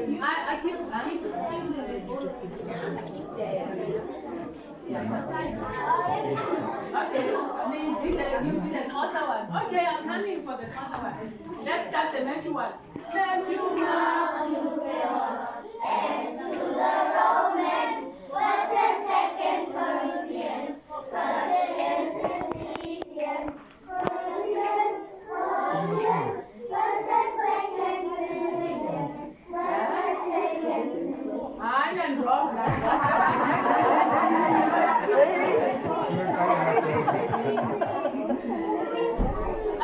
I, keep, I. Okay, I mean, you did the, you did the first one. Okay, I'm coming for the first one. Let's start the next one. Thank you, I can drop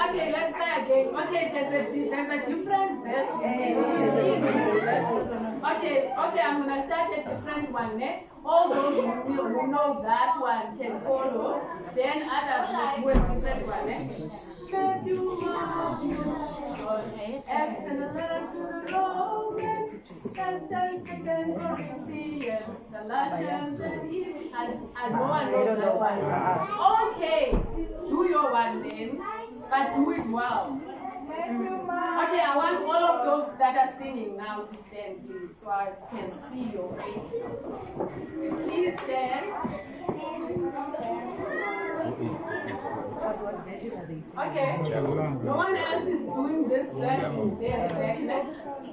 Okay, let's try again. Okay, there's a, there's a different version. Okay, okay, I'm gonna start a different one. Eh? All those who know, who know that one can follow. Then others will do a different one. Eh? Can you and a letter to the Romans, And that. Okay, do your one then, but do it well. Okay, I want all of those that are singing now to stand, please, so I can see your face. Please stand. Okay. No one else is doing this version there, exactly.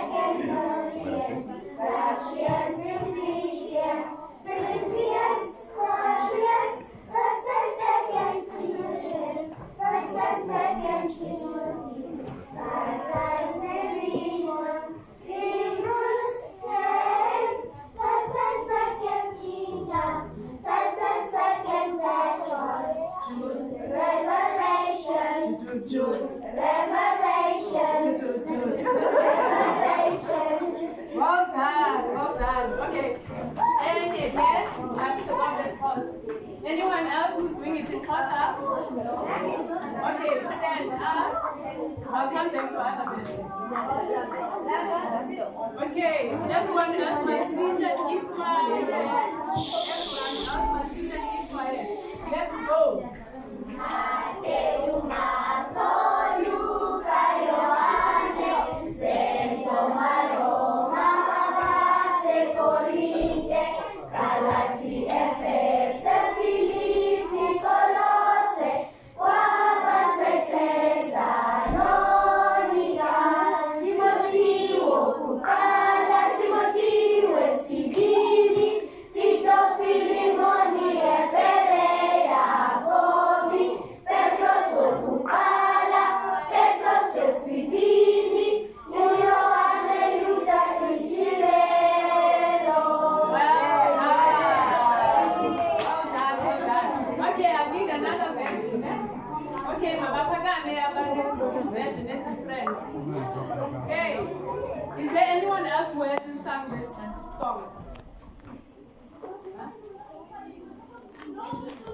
Matthew, Well done, well done. Okay. And again, I go this pause. Anyone else who's doing it in pause? Okay, stand up. I'll come back to other business. Okay, everyone else see that keep quiet. Everyone else Okay. Is there anyone else who hasn't this song?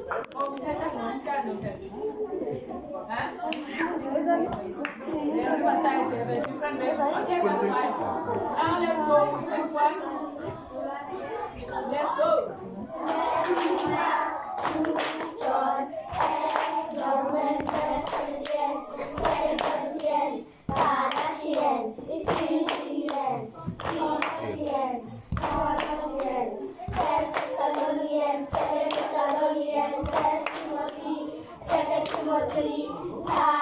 Let's go with this one. Let's Second